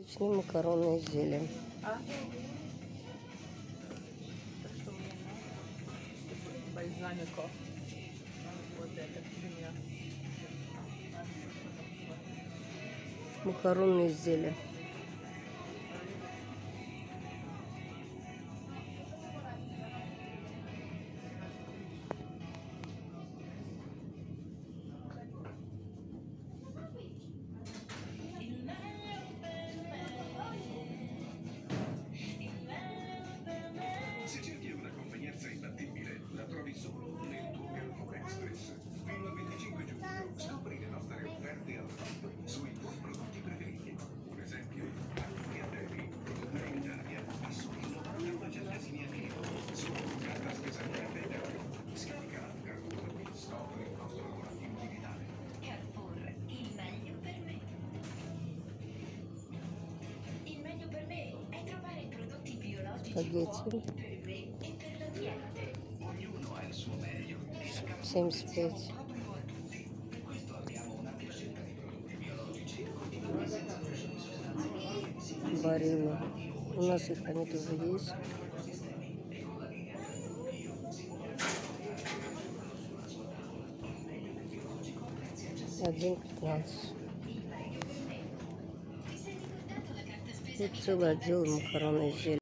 Отличные макаронные изделия. А? Бальзамико. Вот это, к Макаронные изделия. спагетти. 75. Барилла. У нас их они тоже есть. Один пятнадцать. Тут целый отдел макароны и зелень.